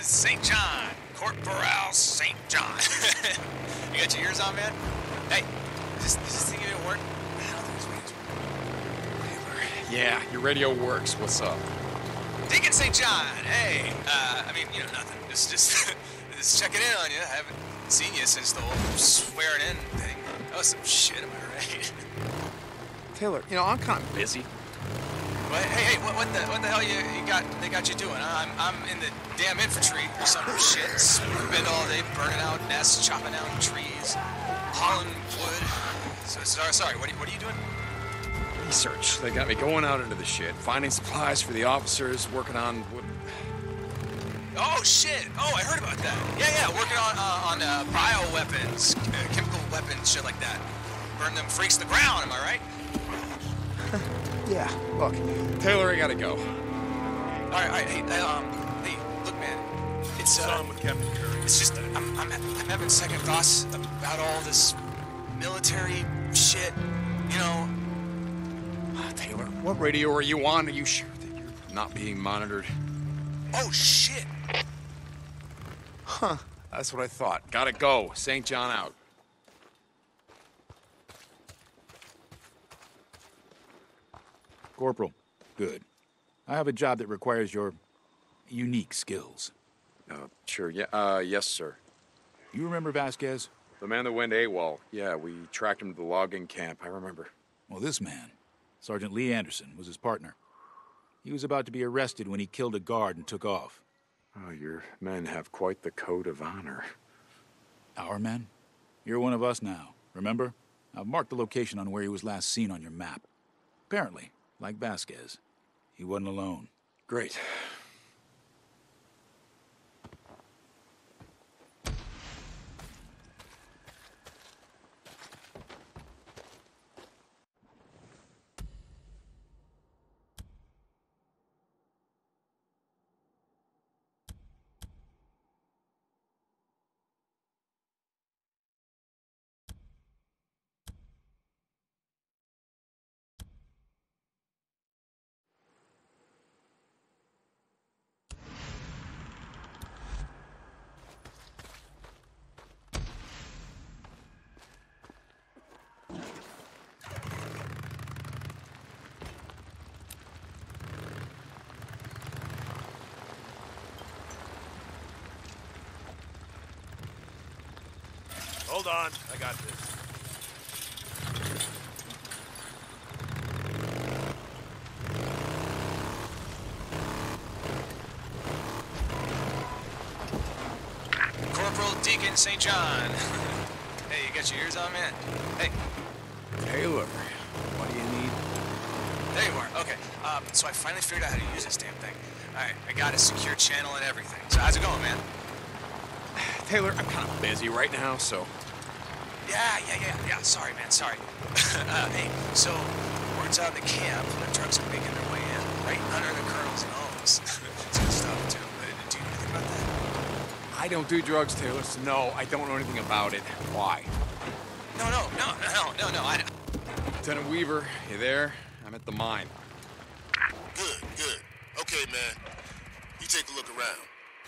Says St. John. Corporal St. John. you got your ears on, man? Hey, is this, this thing even work? I don't think this. Yeah, your radio works. What's up? Deacon St. John, hey. Uh, I mean, you know, nothing. Just, just, just checking in on you. I haven't seen you since the whole swearing in thing. That was some shit, am I right? Taylor, you know, I'm kind of busy. What, hey, hey, what, the, what the hell you, you got? They got you doing? Huh? I'm, I'm in the damn infantry or some shit. Spent all day burning out nests, chopping down trees, hauling wood. So, sorry, sorry. What are, you- what are you doing? Research. They got me going out into the shit, finding supplies for the officers, working on what Oh shit! Oh, I heard about that. Yeah, yeah, working on uh, on uh, bio weapons, uh, chemical weapons, shit like that. Burn them freaks to the ground. Am I right? Yeah. Look, Taylor, I gotta go. All right, all right. Hey, uh, um, hey, look, man. It's uh, with Captain Kouri. it's just I'm, I'm I'm having second thoughts about all this military shit. You know, Ah, Taylor, what radio are you on? Are you sure that you're not being monitored? oh shit. Huh. That's what I thought. Gotta go. St. John out. Corporal, good. I have a job that requires your unique skills. Uh, sure. Yeah. Uh, yes, sir. You remember Vasquez? The man that went AWOL. Yeah, we tracked him to the logging camp. I remember. Well, this man, Sergeant Lee Anderson, was his partner. He was about to be arrested when he killed a guard and took off. Oh, your men have quite the code of honor. Our men? You're one of us now, remember? I've marked the location on where he was last seen on your map. Apparently, like Vasquez, he wasn't alone. Great. Hold on, I got this. Corporal Deacon St. John. hey, you got your ears on, man? Hey, Taylor, what do you need? there you are. Okay. Um, so I finally figured out how to use this damn thing. All right, I got a secure channel and everything. So how's it going, man? Taylor, I'm kind of busy right now, so. Yeah, yeah, yeah, yeah. Sorry, man. Sorry. uh, hey, so word's out in the camp that drugs are making their way in, right under the colonel's nose. it's good stuff too. Uh, do you know anything about that? I don't do drugs, Taylor, so no, I don't know anything about it. Why? No, no, no, no, no, no. I. Lieutenant Weaver, you there? I'm at the mine. Good, good. Okay, man. You take a look around.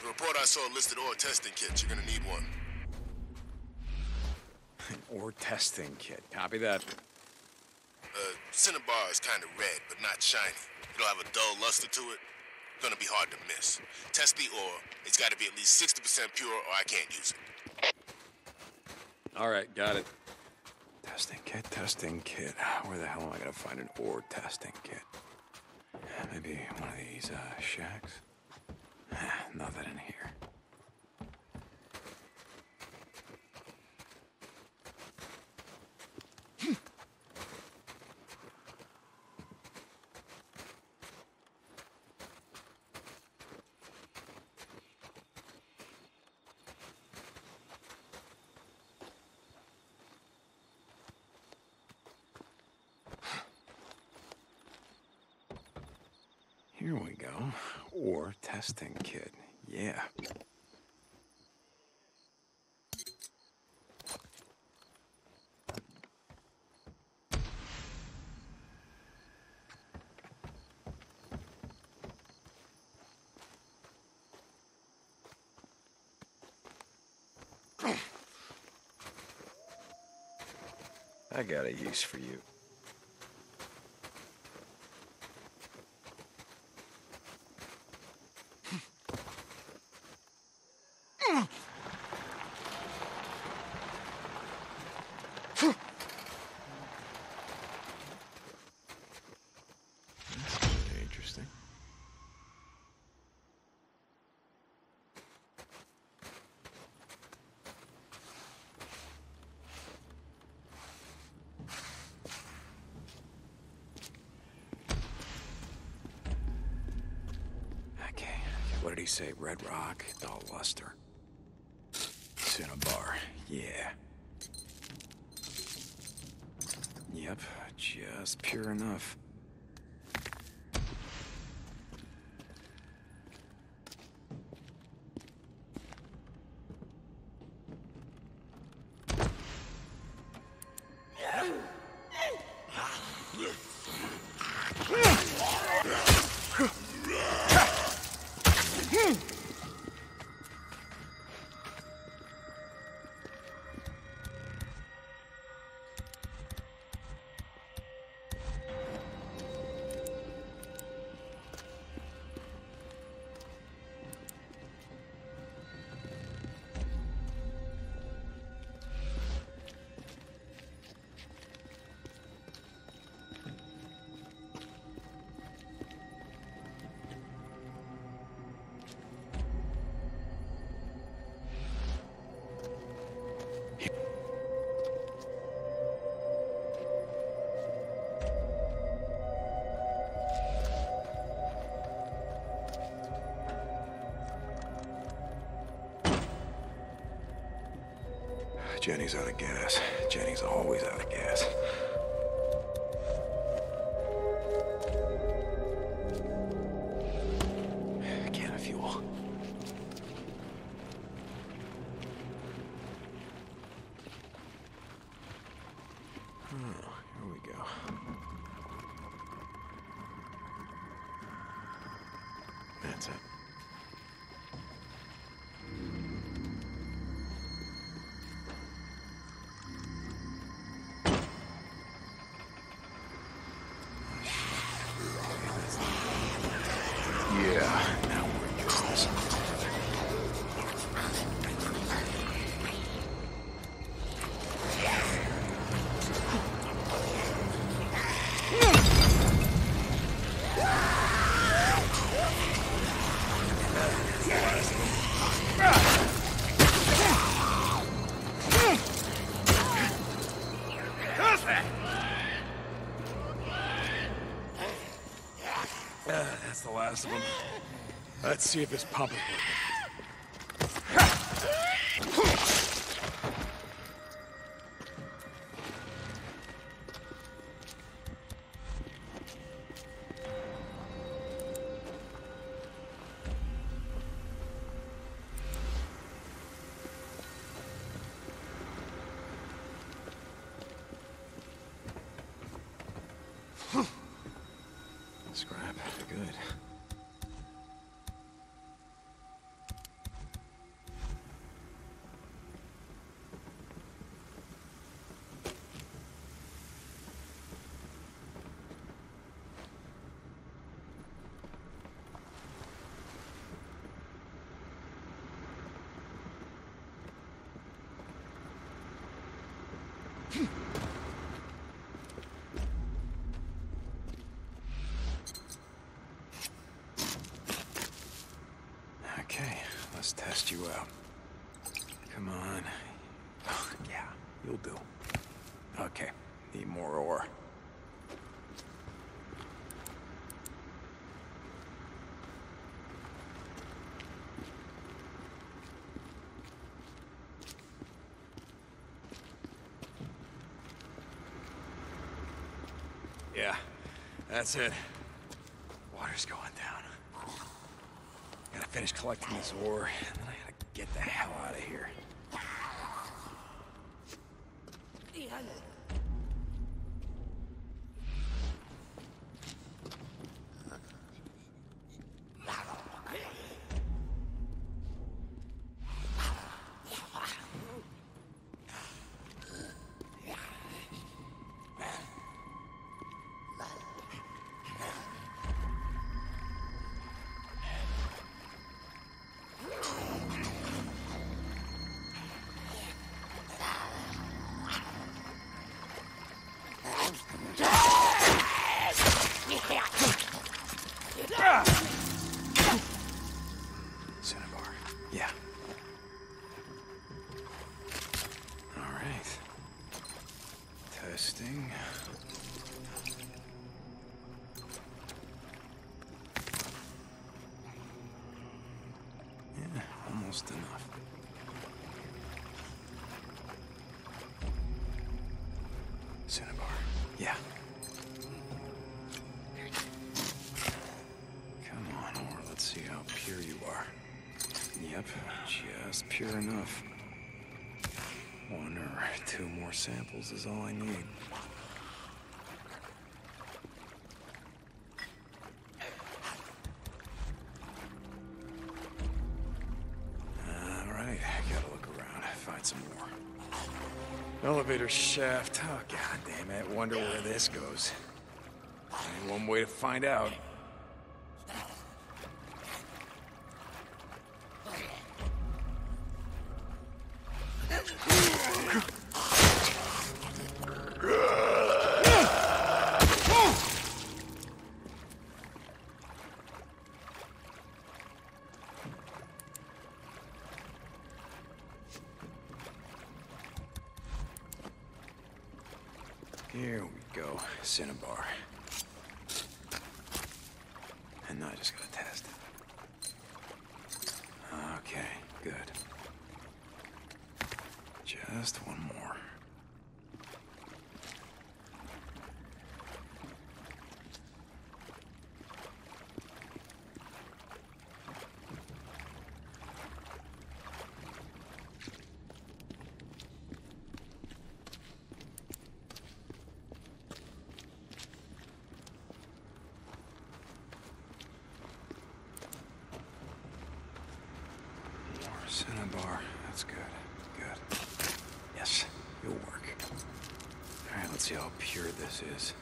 The report I saw listed all testing kits. You're gonna need one. Ore testing kit. Copy that. Uh, Cinnabar is kind of red, but not shiny. It'll have a dull luster to it. Gonna be hard to miss. Test the ore. It's gotta be at least 60% pure or I can't use it. All right, got it. Testing kit, testing kit. Where the hell am I gonna find an ore testing kit? Maybe one of these uh, shacks. Nothing in here. Here we go. Ore testing kit. Yeah. I got a use for you. What did he say? Red Rock, Dull Luster. Cinnabar, yeah. Yep, just pure enough. Jenny's out of gas. Jenny's always out of gas. Let's see if this pump you'll do. Okay, need more ore. Yeah, that's it. Water's going down. Gotta finish collecting this ore, and then Interesting. Yeah, almost enough. Cinnabar. Yeah. Come on, or let's see how pure you are. Yep, just pure enough. Two more samples is all I need. All right, gotta look around, find some more. Elevator shaft. Oh, god damn it. Wonder where this goes. Only one way to find out. Here we go. Cinnabar. And now I just gotta test it. Okay, good. Just one more. More cinnabar. That's good. Good. Yes, it'll work. All right, let's see how pure this is.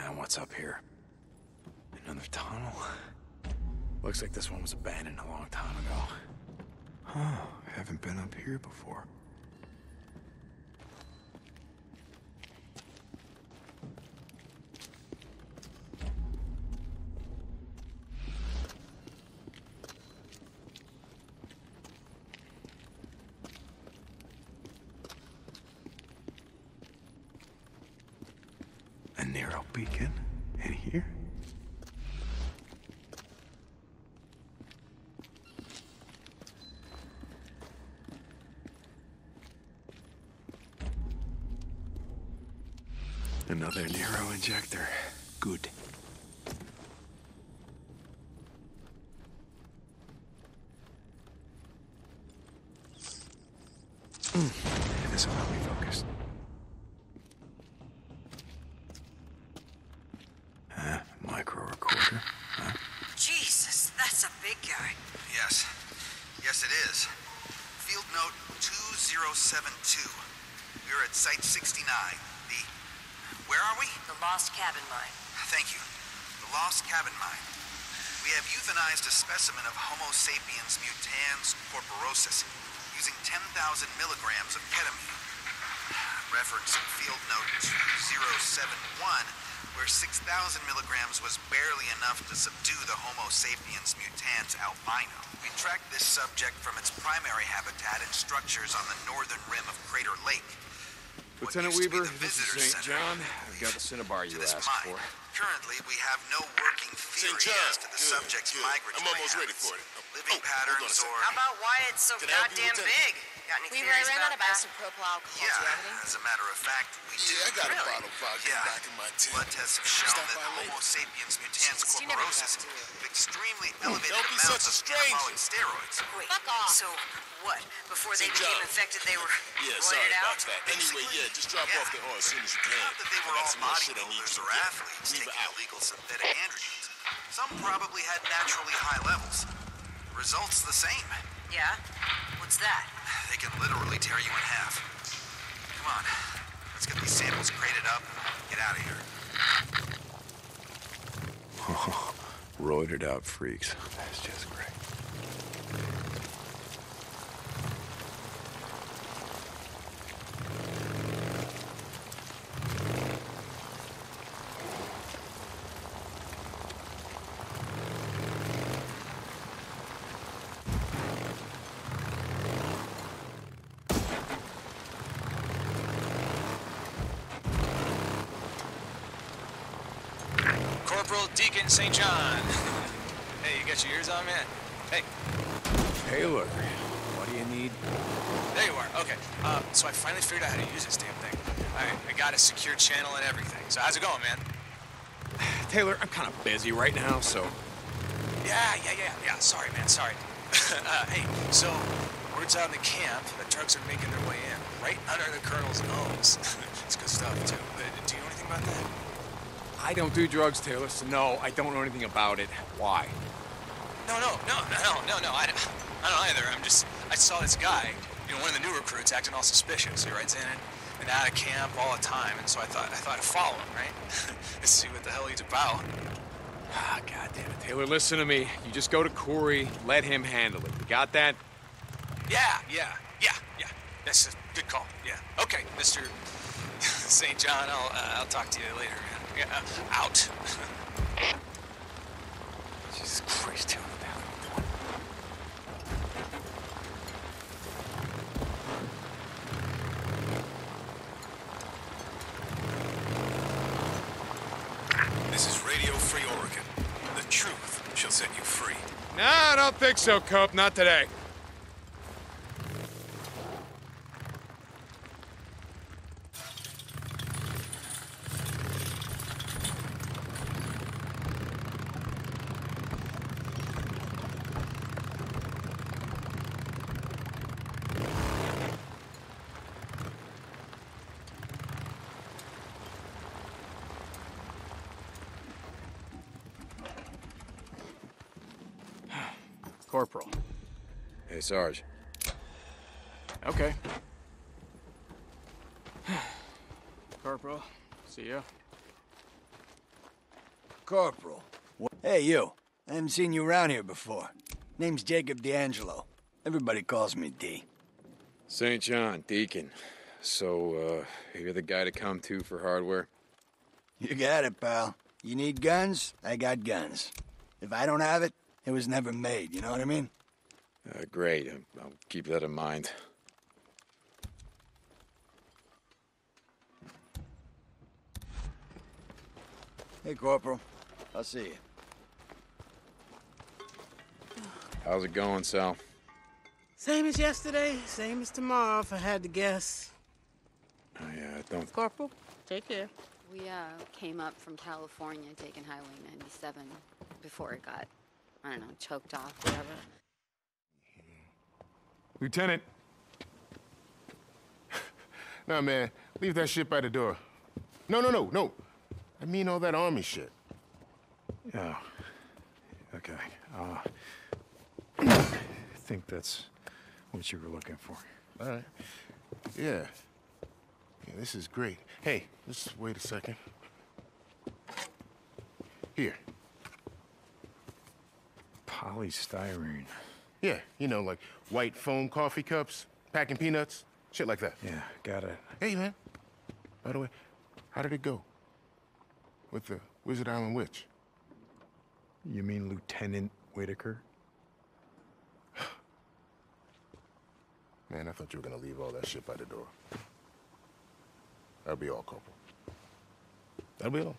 And what's up here? Another tunnel? Looks like this one was abandoned a long time ago. Huh, I haven't been up here before. A NERO beacon in here? Another NERO injector. Good. Mm, This will help me focus. Huh? Micro recorder? Huh? Jesus, that's a big guy. Yes. Yes, it is. Field note 2072. We're at Site 69. Where are we? The Lost Cabin Mine. Thank you. The Lost Cabin Mine. We have euthanized a specimen of Homo sapiens mutans corporosus using 10,000 milligrams of ketamine. Referencing field note 2071, where 6,000 milligrams was barely enough to subdue the Homo sapiens mutans albino. We tracked this subject from its primary habitat and structures on the northern rim of Crater Lake. What Lieutenant used Weaver, this is St. John. I've got the Cinnabar you asked mine. for. Currently, we have no working theory John, as to the good, subject's good. migratory I'm almost ready for it. Oh, living Oh, hold on a patterns, second. or How about why it's so Can I help you, goddamn big? Got any Weaver, I theories ran about out of that? isopropyl alcohol. Do you yeah, as a matter of fact, we do. Yeah, I got Really? a bottle of vodka Yeah. back in my tent. Blood tests have shown Stop that by later. Homo sapiens mutans Jesus, you corporosus talk to me. have extremely elevated Don't be amounts such a of stranger. anabolic steroids. Wait, Fuck off. so what? Before they became John. infected, they were Yeah, roided sorry out? about that. Anyway, yeah, just drop Yeah. off the oil as soon as you can. Not that they were all more shit I need bodybuilders or to get. athletes Weaver taking out. illegal synthetic androgens. Some probably had naturally high levels. Results the same. Yeah? What's that? They can literally tear you in half. Come on, let's get these samples crated up and get out of here. Roided out freaks. That's just Deacon St. John. hey, you got your ears on, man? Hey, Taylor, what do you need? there you are. Okay. Uh, so I finally figured out how to use this damn thing. I, I got a secure channel and everything. So how's it going, man? Taylor, I'm kind of busy right now, so Yeah, yeah, yeah, yeah. Sorry, man. Sorry. uh, hey, so word's out in the camp that drugs are making their way in, right under the colonel's nose. it's good stuff too. Uh, do you know anything about that? I don't do drugs, Taylor, so no, I don't know anything about it. Why? No, no, no, no, no, no. I, don't- I don't either. I'm just. I saw this guy, you know, one of the new recruits, acting all suspicious. He rides in and, out of camp all the time, and so I thought I thought I'd follow him, right? to see what the hell he's about. Ah, God damn it, Taylor, listen to me. You just go to Kouri, let him handle it. You got that? Yeah, yeah, yeah, yeah. That's a good call. Yeah. Okay, Mr. St. John. I'll uh, I'll talk to you later, man. Uh, out. Jesus Christ? This is Radio Free Oregon. The truth shall set you free. No, I don't think so, Cope. Not today. Corporal. Hey, Sarge. Okay. Corporal, see ya. Corporal. Hey, you. I haven't seen you around here before. Name's Jacob D'Angelo. Everybody calls me D. St. John, Deacon. So, uh, you're the guy to come to for hardware? You got it, pal. You need guns? I got guns. If I don't have it, it was never made, you know what I mean? Uh, great. I'll- I'll keep that in mind. Hey, Corporal. I'll see you. How's it going, Sal? Same as yesterday, same as tomorrow, if I had to guess. I uh, don't. Corporal, take care. We uh, came up from California taking Highway 97 before it got, I don't know, choked off, whatever. Lieutenant. nah, man, leave that shit by the door. No, no, no, no. I mean all that army shit. Oh. Okay. Uh, I think that's what you were looking for. All right. Yeah. Yeah, this is great. Hey, just wait a second. Here. Polystyrene. Yeah, you know, like white foam coffee cups, packing peanuts, shit like that. Yeah, got it. Hey, man. By the way, how did it go? With the Wizard Island Witch? You mean Lieutenant Whitaker? Man, I thought you were gonna leave all that shit by the door. That'll be all, Corporal. That'll be all.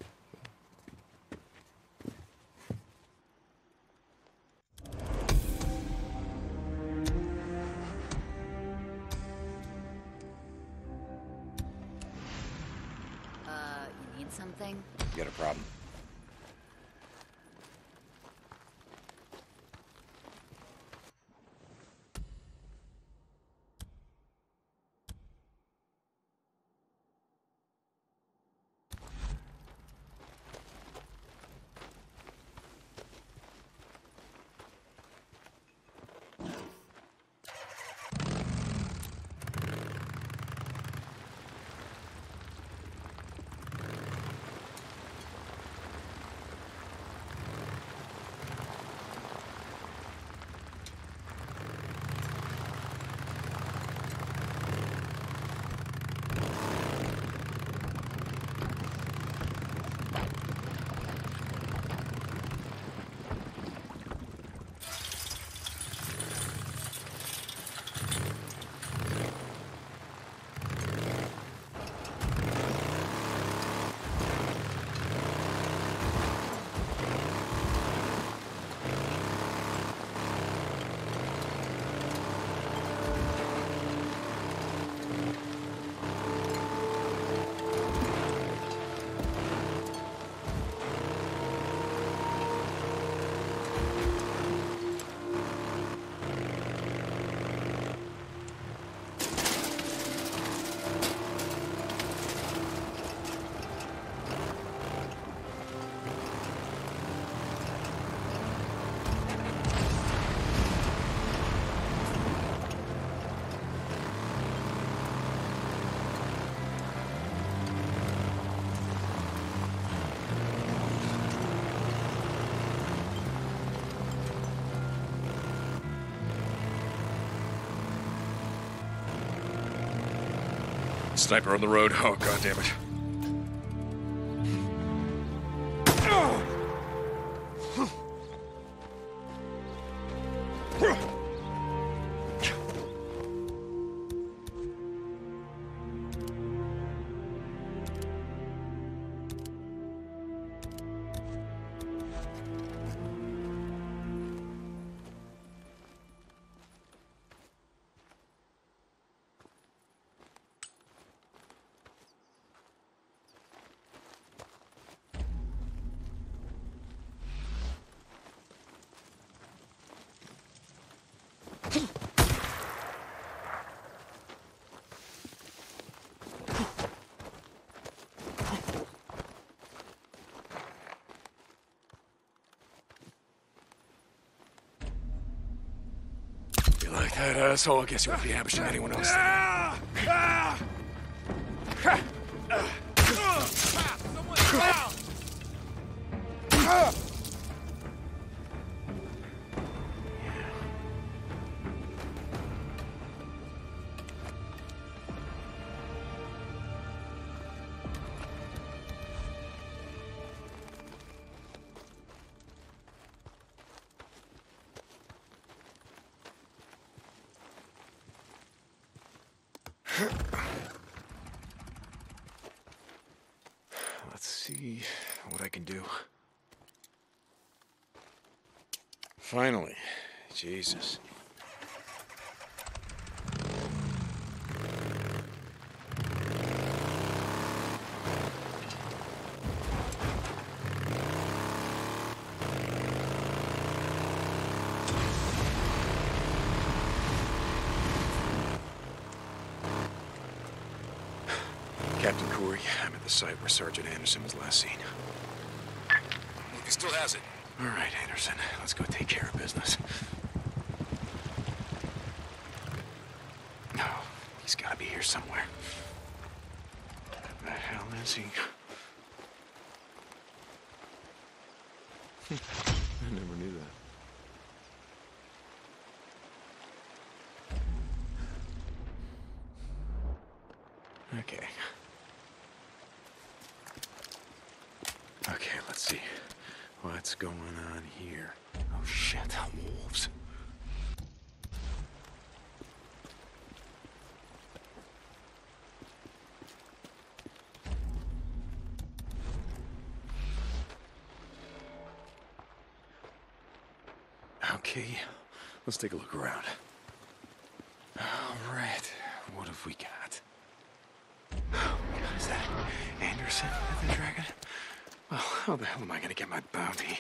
Sniper on the road. Oh, god damn it. That, asshole? Uh, I guess you would be ambushing anyone else. See what I can do. Finally. Jesus. Captain Kouri, I'm at the site where Sergeant Anderson was last seen. If he still has it. All right, Anderson, let's go take care of business. No, he's got to be here somewhere. Where The hell is he? I never knew that. Okay. Okay, let's see. What's going on here? Oh shit, wolves. Okay, let's take a look around. All right, what have we got? Oh, God, is that Anderson at the dragon? Well, how the hell am I gonna get my bounty?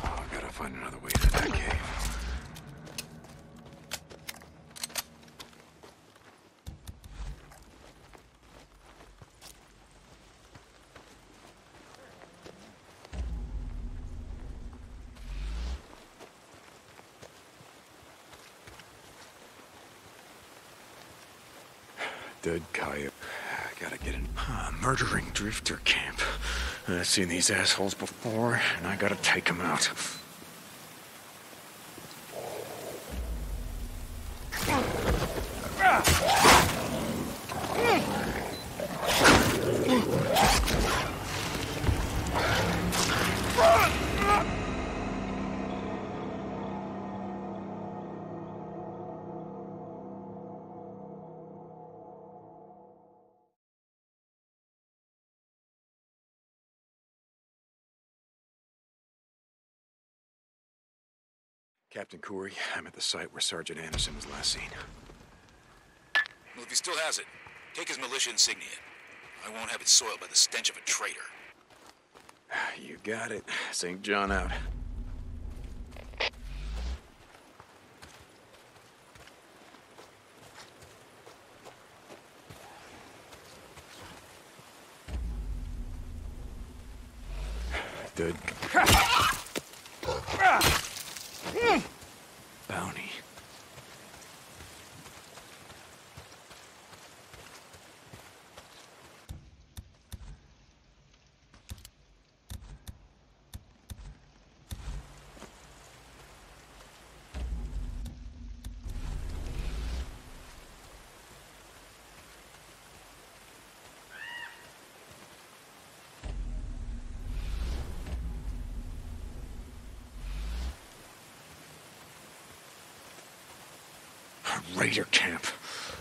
Oh, I gotta find another way to that cave. Dead coyote. I Gotta get in. Ah, murdering drifter camp. I've seen these assholes before, and I gotta take them out. Kouri. I'm at the site where Sergeant Anderson was last seen. Well, if he still has it, take his militia insignia. I won't have it soiled by the stench of a traitor. You got it. St. John out. dude.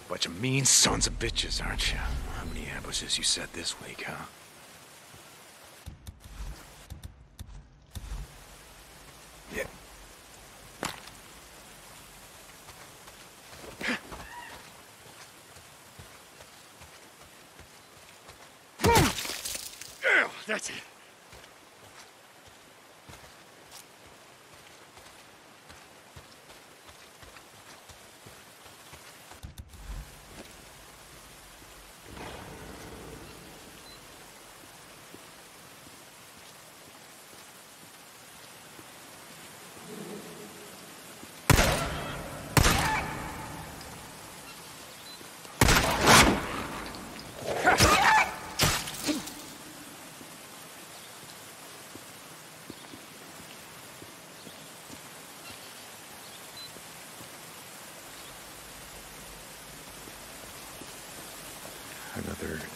Bunch of mean sons of bitches, aren't you? How many ambushes you set this week, huh?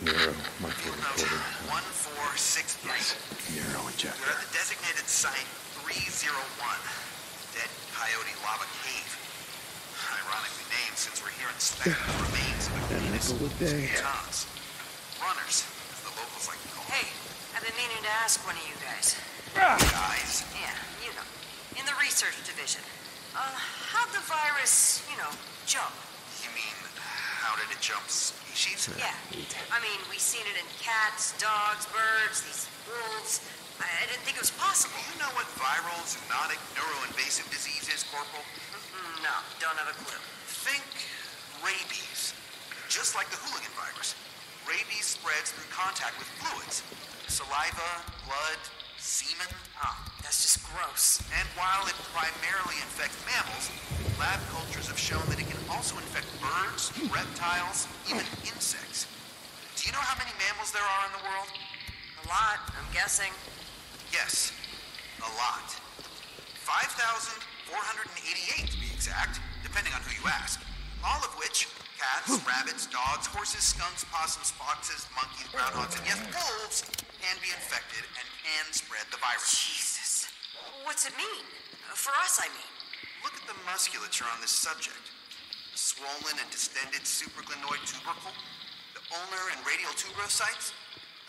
NERO monthly recorder. 1463. Nero and Jeff. We're at the designated site 301, Dead Coyote Lava Cave. Ironically named since we're here inspecting the remains of a penis day. tons. Runners, as the locals like to call them. Hey, I've been meaning to ask one of you guys. Guys, Yeah, you know, in the research division. Uh, how'd the virus, you know, jump? you mean how did it jump species? Yeah. I mean, we've seen it in cats, dogs, birds, these wolves. I, I didn't think it was possible. You know what viral, zoonotic, neuroinvasive disease is, Corporal? No, don't have a clue. Think rabies. Just like the hooligan virus. Rabies spreads through contact with fluids. Saliva, blood, semen. Oh, that's just gross. And while it primarily infects mammals, lab cultures have shown that it can also infect birds, reptiles, even insects. Do you know how many mammals there are in the world? A lot, I'm guessing. Yes, a lot. 5,488 to be exact, depending on who you ask. All of which, cats, rabbits, dogs, horses, skunks, possums, foxes, monkeys, groundhogs, and yes, wolves, can be infected and can spread the virus. Jesus. What's it mean? For us, I mean. Look at the musculature on this subject. The swollen and distended supraglenoid tubercle, the ulnar and radial tuberosities.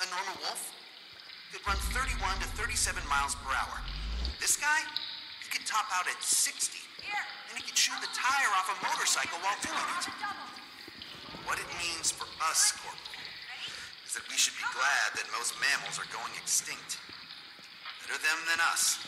A normal wolf could run 31 to 37 miles per hour. This guy, he could top out at 60. And he could shoot the tire off a motorcycle while doing it. What it means for us, Corporal, is that we should be glad that most mammals are going extinct. Better them than us.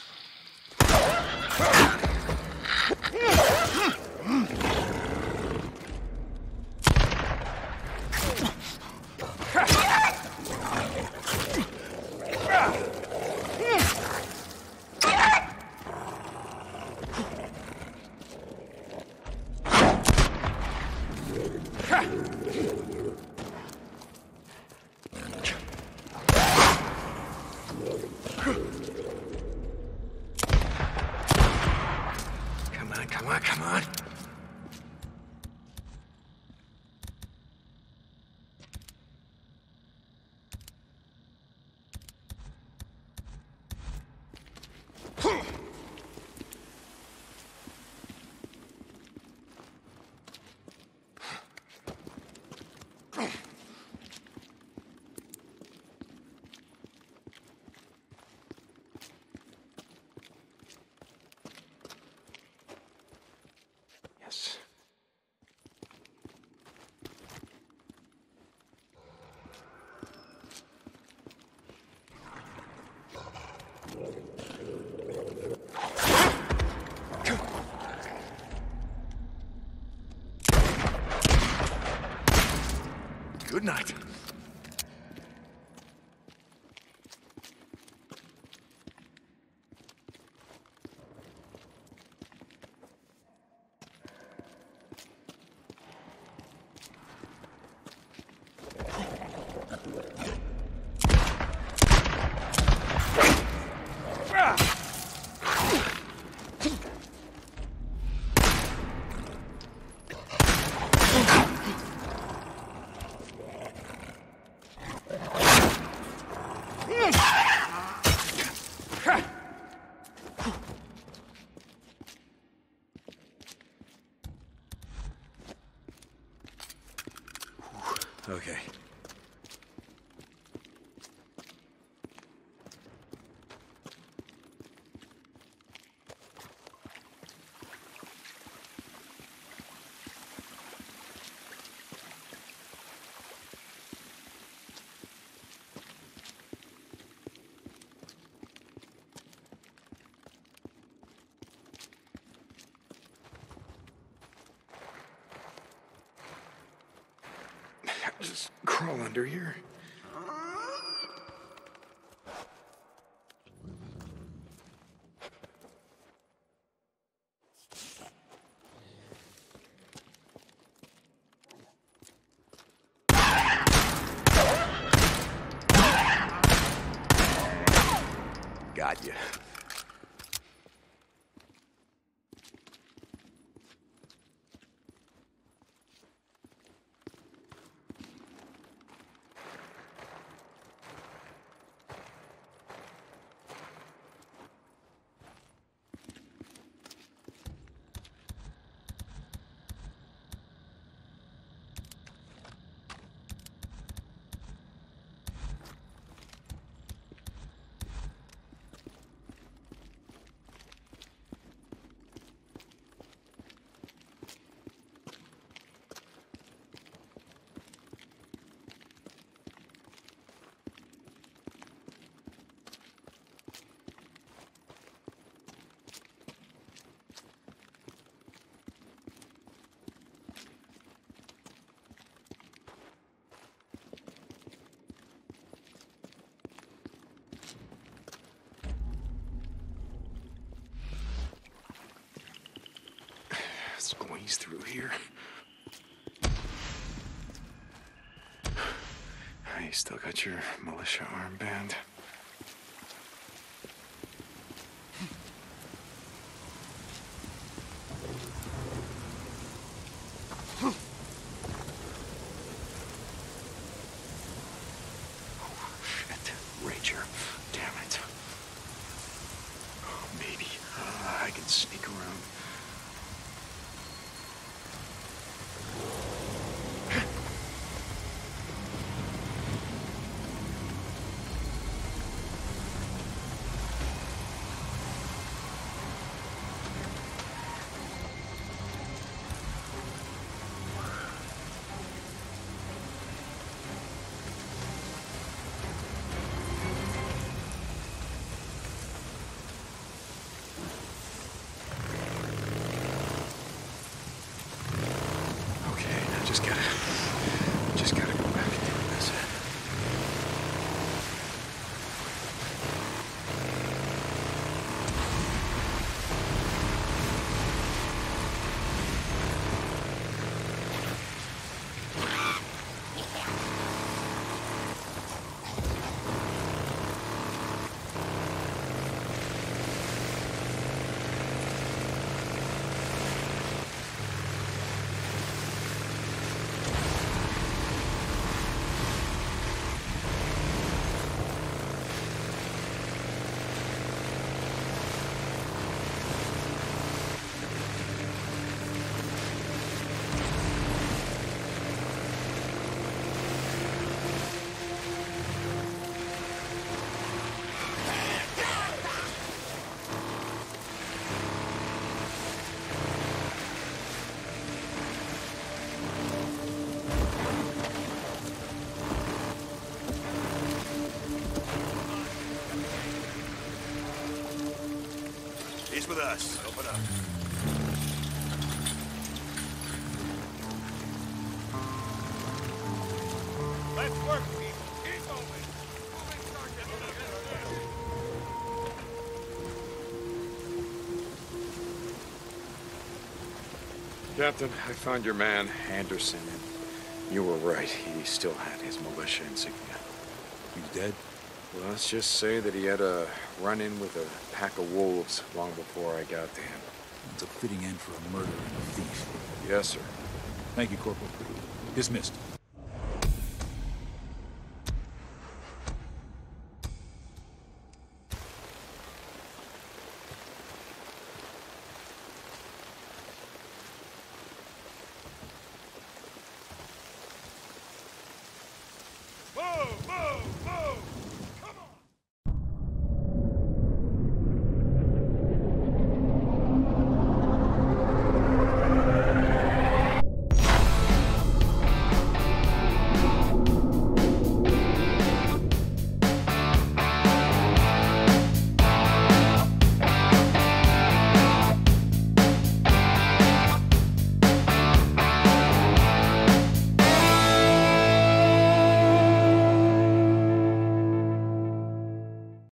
Come on, come on, come on. Yes. Good night. Okay. Just crawl under here. Got you. Squeeze through here. You still got your militia armband? Captain, I found your man, Anderson, and you were right. He still had his militia insignia. He's dead? Well, let's just say that he had a run-in with a pack of wolves long before I got to him. It's a fitting end for a murderer and a thief. Yes, sir. Thank you, Corporal. Dismissed.